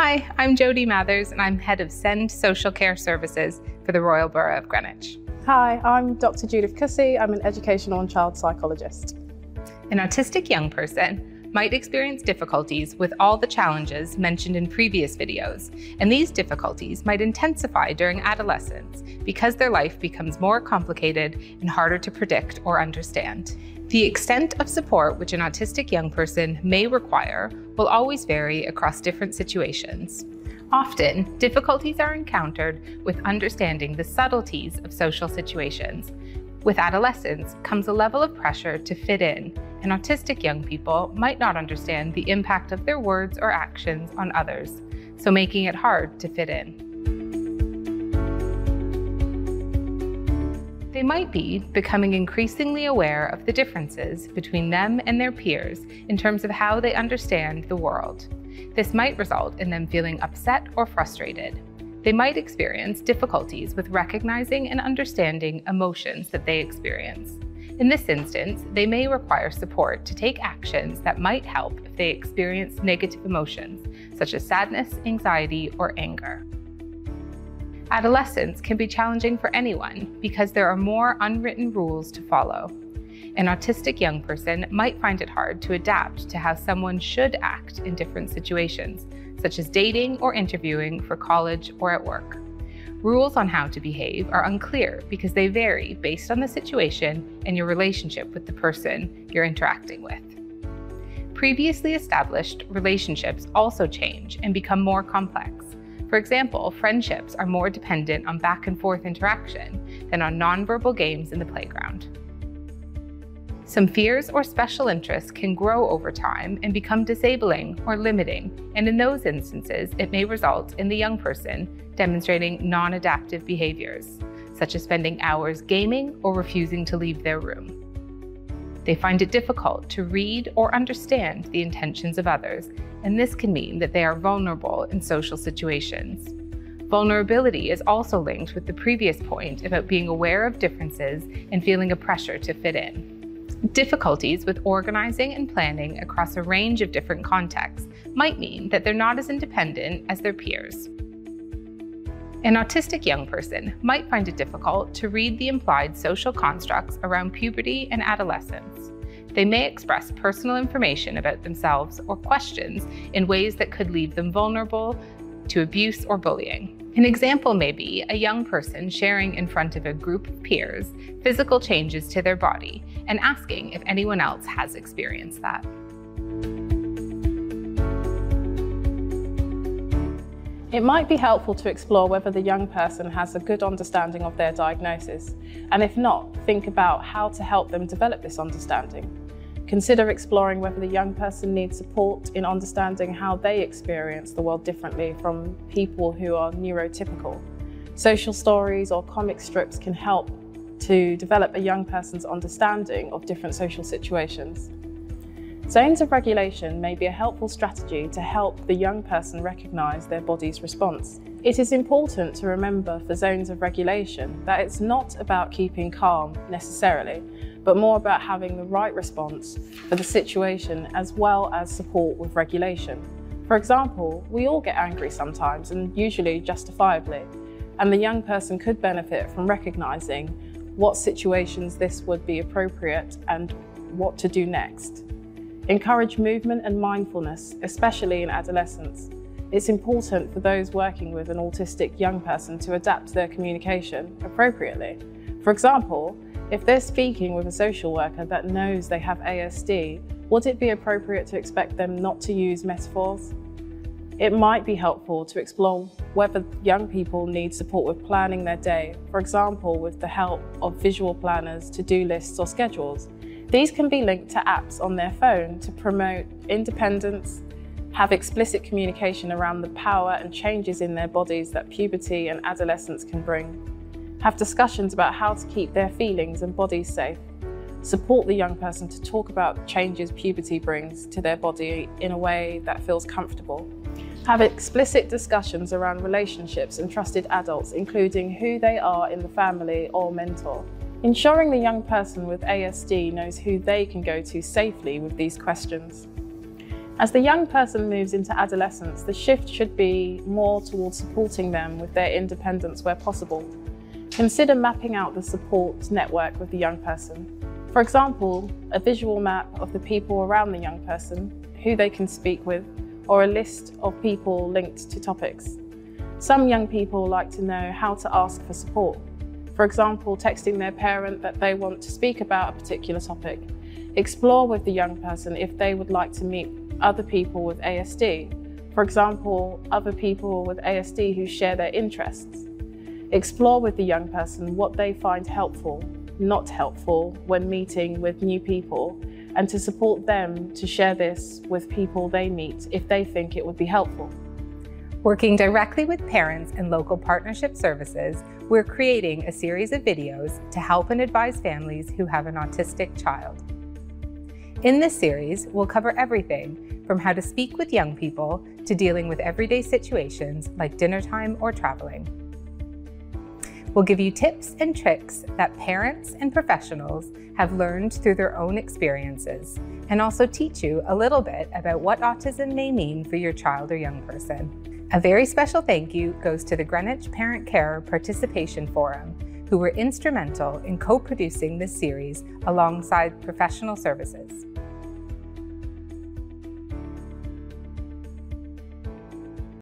Hi, I'm Jodie Mathers and I'm Head of SEND Social Care Services for the Royal Borough of Greenwich. Hi, I'm Dr. Judith Cussey. I'm an educational and child psychologist. An autistic young person might experience difficulties with all the challenges mentioned in previous videos, and these difficulties might intensify during adolescence because their life becomes more complicated and harder to predict or understand. The extent of support which an autistic young person may require will always vary across different situations. Often, difficulties are encountered with understanding the subtleties of social situations. With adolescence comes a level of pressure to fit in, and autistic young people might not understand the impact of their words or actions on others, so making it hard to fit in. They might be becoming increasingly aware of the differences between them and their peers in terms of how they understand the world. This might result in them feeling upset or frustrated. They might experience difficulties with recognizing and understanding emotions that they experience. In this instance, they may require support to take actions that might help if they experience negative emotions, such as sadness, anxiety, or anger. Adolescence can be challenging for anyone because there are more unwritten rules to follow. An autistic young person might find it hard to adapt to how someone should act in different situations, such as dating or interviewing for college or at work. Rules on how to behave are unclear because they vary based on the situation and your relationship with the person you're interacting with. Previously established relationships also change and become more complex. For example, friendships are more dependent on back and forth interaction than on nonverbal games in the playground. Some fears or special interests can grow over time and become disabling or limiting, and in those instances, it may result in the young person demonstrating non adaptive behaviors, such as spending hours gaming or refusing to leave their room. They find it difficult to read or understand the intentions of others, and this can mean that they are vulnerable in social situations. Vulnerability is also linked with the previous point about being aware of differences and feeling a pressure to fit in. Difficulties with organizing and planning across a range of different contexts might mean that they're not as independent as their peers. An autistic young person might find it difficult to read the implied social constructs around puberty and adolescence. They may express personal information about themselves or questions in ways that could leave them vulnerable to abuse or bullying. An example may be a young person sharing in front of a group of peers physical changes to their body and asking if anyone else has experienced that. It might be helpful to explore whether the young person has a good understanding of their diagnosis, and if not, think about how to help them develop this understanding. Consider exploring whether the young person needs support in understanding how they experience the world differently from people who are neurotypical. Social stories or comic strips can help to develop a young person's understanding of different social situations. Zones of regulation may be a helpful strategy to help the young person recognise their body's response. It is important to remember for zones of regulation that it's not about keeping calm necessarily, but more about having the right response for the situation as well as support with regulation. For example, we all get angry sometimes and usually justifiably, and the young person could benefit from recognising what situations this would be appropriate and what to do next. Encourage movement and mindfulness, especially in adolescence. It's important for those working with an autistic young person to adapt their communication appropriately. For example, if they're speaking with a social worker that knows they have ASD, would it be appropriate to expect them not to use metaphors? It might be helpful to explore whether young people need support with planning their day, for example, with the help of visual planners, to-do lists or schedules. These can be linked to apps on their phone to promote independence, have explicit communication around the power and changes in their bodies that puberty and adolescence can bring, have discussions about how to keep their feelings and bodies safe, support the young person to talk about changes puberty brings to their body in a way that feels comfortable, have explicit discussions around relationships and trusted adults, including who they are in the family or mentor, Ensuring the young person with ASD knows who they can go to safely with these questions. As the young person moves into adolescence, the shift should be more towards supporting them with their independence where possible. Consider mapping out the support network with the young person. For example, a visual map of the people around the young person, who they can speak with, or a list of people linked to topics. Some young people like to know how to ask for support. For example, texting their parent that they want to speak about a particular topic. Explore with the young person if they would like to meet other people with ASD, for example, other people with ASD who share their interests. Explore with the young person what they find helpful, not helpful when meeting with new people, and to support them to share this with people they meet if they think it would be helpful. Working directly with parents and local partnership services, we're creating a series of videos to help and advise families who have an autistic child. In this series, we'll cover everything from how to speak with young people to dealing with everyday situations like dinner time or traveling. We'll give you tips and tricks that parents and professionals have learned through their own experiences, and also teach you a little bit about what autism may mean for your child or young person. A very special thank you goes to the Greenwich Parent Carer Participation Forum, who were instrumental in co producing this series alongside professional services.